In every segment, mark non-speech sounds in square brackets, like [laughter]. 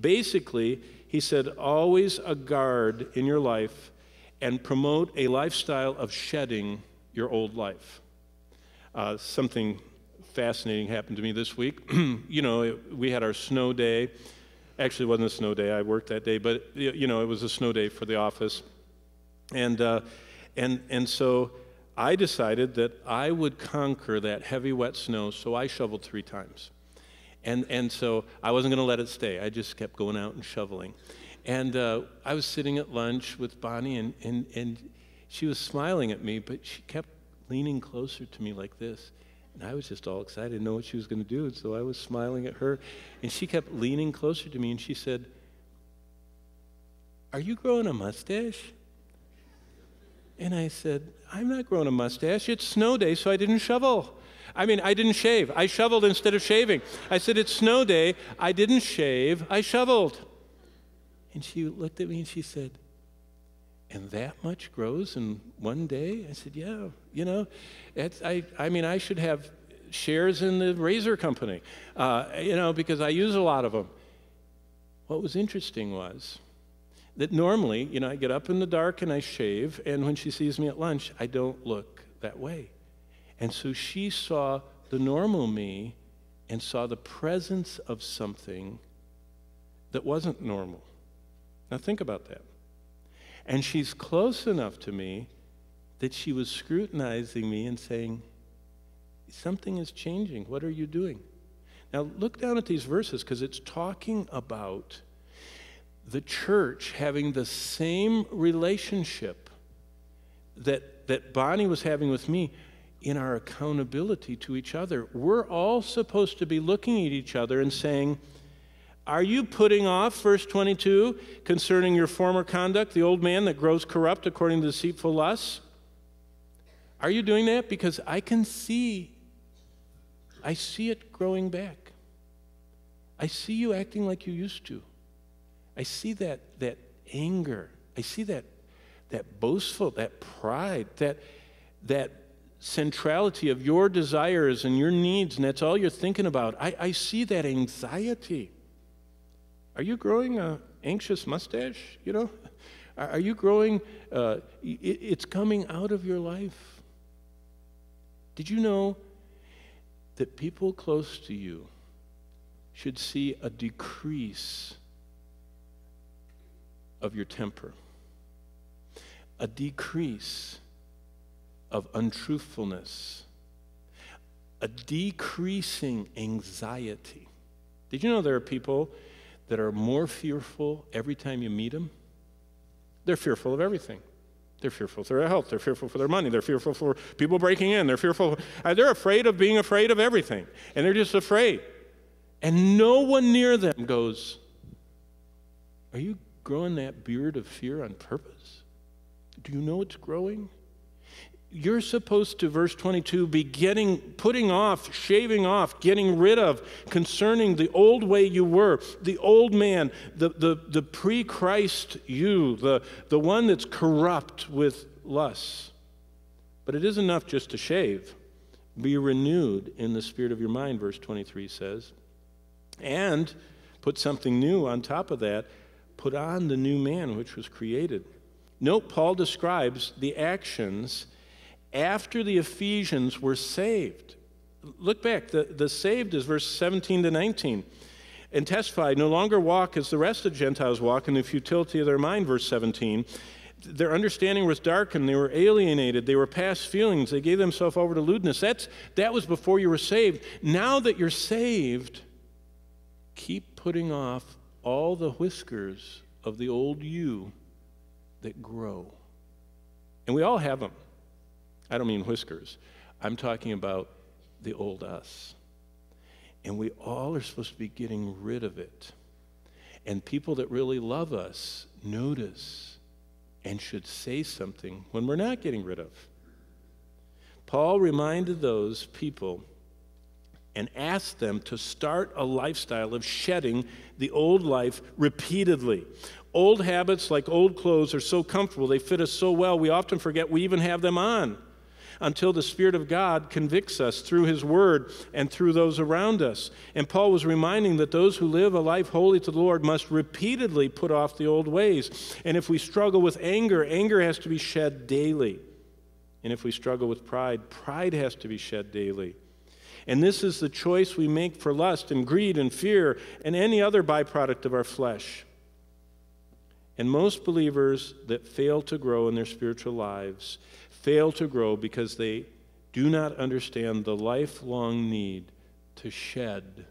Basically, he said, always a guard in your life and promote a lifestyle of shedding your old life. Uh, something fascinating happened to me this week. [clears throat] you know, it, we had our snow day. Actually, it wasn't a snow day. I worked that day, but you know, it was a snow day for the office, and uh, and and so I decided that I would conquer that heavy, wet snow. So I shoveled three times, and and so I wasn't going to let it stay. I just kept going out and shoveling, and uh, I was sitting at lunch with Bonnie, and and and she was smiling at me, but she kept leaning closer to me like this. And I was just all excited to know what she was going to do. And so I was smiling at her. And she kept leaning closer to me and she said, Are you growing a mustache? And I said, I'm not growing a mustache. It's snow day, so I didn't shovel. I mean, I didn't shave. I shoveled instead of shaving. I said, It's snow day. I didn't shave. I shoveled. And she looked at me and she said, and that much grows in one day? I said, yeah, you know, I, I mean, I should have shares in the razor company, uh, you know, because I use a lot of them. What was interesting was that normally, you know, I get up in the dark and I shave, and when she sees me at lunch, I don't look that way. And so she saw the normal me and saw the presence of something that wasn't normal. Now, think about that. And she's close enough to me that she was scrutinizing me and saying, Something is changing. What are you doing? Now, look down at these verses because it's talking about the church having the same relationship that, that Bonnie was having with me in our accountability to each other. We're all supposed to be looking at each other and saying, are you putting off, verse 22, concerning your former conduct, the old man that grows corrupt according to deceitful lusts? Are you doing that? Because I can see, I see it growing back. I see you acting like you used to. I see that, that anger. I see that, that boastful, that pride, that, that centrality of your desires and your needs, and that's all you're thinking about. I, I see that anxiety. Are you growing an anxious mustache? You know, [laughs] are you growing? Uh, it's coming out of your life. Did you know that people close to you should see a decrease of your temper, a decrease of untruthfulness, a decreasing anxiety? Did you know there are people? that are more fearful every time you meet them? They're fearful of everything. They're fearful for their health. They're fearful for their money. They're fearful for people breaking in. They're fearful. Uh, they're afraid of being afraid of everything. And they're just afraid. And no one near them goes, Are you growing that beard of fear on purpose? Do you know it's growing? You're supposed to, verse 22, be getting, putting off, shaving off, getting rid of, concerning the old way you were, the old man, the, the, the pre Christ you, the, the one that's corrupt with lusts. But it isn't enough just to shave. Be renewed in the spirit of your mind, verse 23 says. And put something new on top of that. Put on the new man which was created. Note, Paul describes the actions after the Ephesians were saved. Look back, the, the saved is verse 17 to 19. And testified, no longer walk as the rest of Gentiles walk in the futility of their mind, verse 17. Their understanding was darkened. They were alienated. They were past feelings. They gave themselves over to lewdness. That's, that was before you were saved. Now that you're saved, keep putting off all the whiskers of the old you that grow. And we all have them. I don't mean whiskers. I'm talking about the old us. And we all are supposed to be getting rid of it. And people that really love us notice and should say something when we're not getting rid of. Paul reminded those people and asked them to start a lifestyle of shedding the old life repeatedly. Old habits, like old clothes, are so comfortable, they fit us so well, we often forget we even have them on. Until the Spirit of God convicts us through His Word and through those around us. And Paul was reminding that those who live a life holy to the Lord must repeatedly put off the old ways. And if we struggle with anger, anger has to be shed daily. And if we struggle with pride, pride has to be shed daily. And this is the choice we make for lust and greed and fear and any other byproduct of our flesh. And most believers that fail to grow in their spiritual lives fail to grow because they do not understand the lifelong need to shed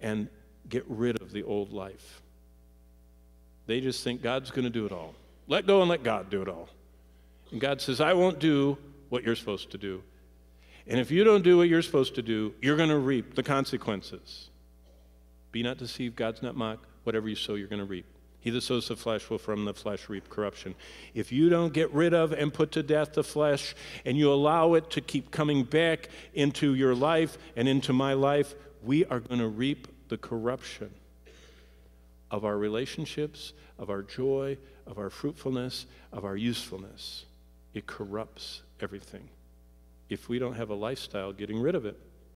and get rid of the old life. They just think God's going to do it all. Let go and let God do it all. And God says, I won't do what you're supposed to do. And if you don't do what you're supposed to do, you're going to reap the consequences. Be not deceived, God's not mocked. Whatever you sow, you're going to reap. He that sows the flesh will from the flesh reap corruption. If you don't get rid of and put to death the flesh, and you allow it to keep coming back into your life and into my life, we are going to reap the corruption of our relationships, of our joy, of our fruitfulness, of our usefulness. It corrupts everything if we don't have a lifestyle getting rid of it.